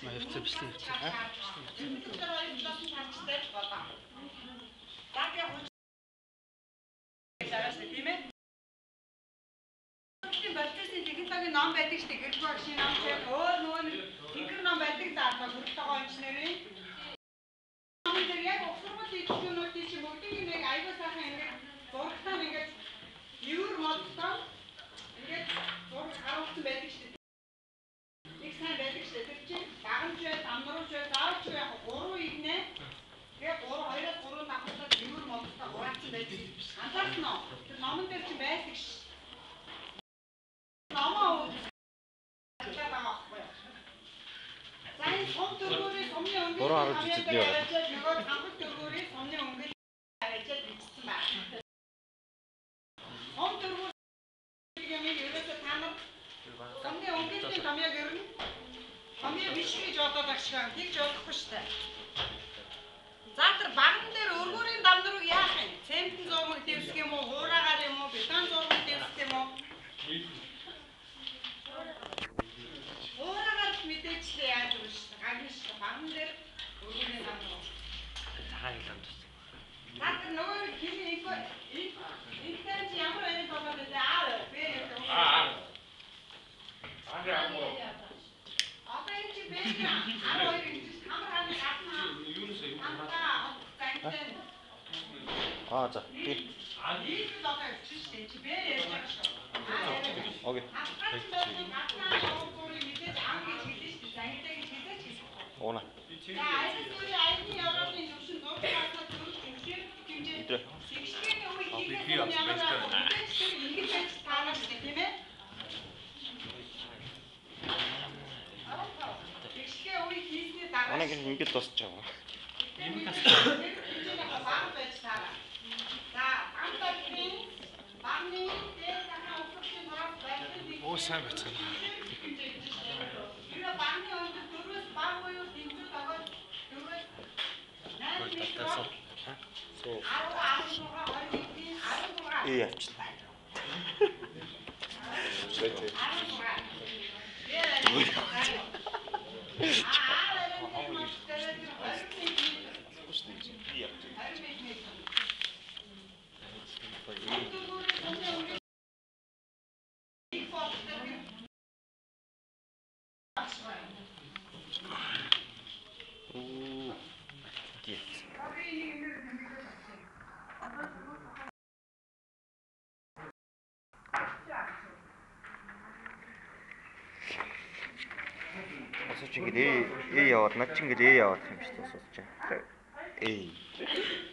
Хөвцөө бичлэг хөвцөө. Так я хочу. Тийм ээ. Тийм болчихсон техникийн ном байдаг шүү дээ. Гэрч багшийн ном ч өөр нөгөө нэг техник ном байдаг даалга хүртэл онч нэрийн. Ном дээр яг ухсрал идэвхүүнүүдийн чинь бүгдийг нэг аяга сайхан ингээд зургатаа ингээд евр модтой 3 10 жилийн байна. Нөгөө хамгийн дөрвөөрийн сумны өнгөл ажил бичсэн байна. Хом дөрвөөр юм ерөөсө та нар сумны өнгөлийн томьёо гэрнэ. Томьёо биш гэж бодоод агшгаа. Тэгж болохгүй шүү дээ. Андре амго. Одоо энэ чи бэ 12 инч камер хааны гадна Юунаас юу хамтаа зангидэн Аа за. Тий. ийм л одоо явчих шүү дээ чи бэ яаж байгаа шүү Окей. Уна. Өдрөө. Манайг ингэж дуусч байгаа. Оо сайн байцгаана. Суу. Ээ явчлаа. Уу. Осооч ингэж ээ яваад над чи ингэж ээ яваад юм шүү дээ осооч. Ээ.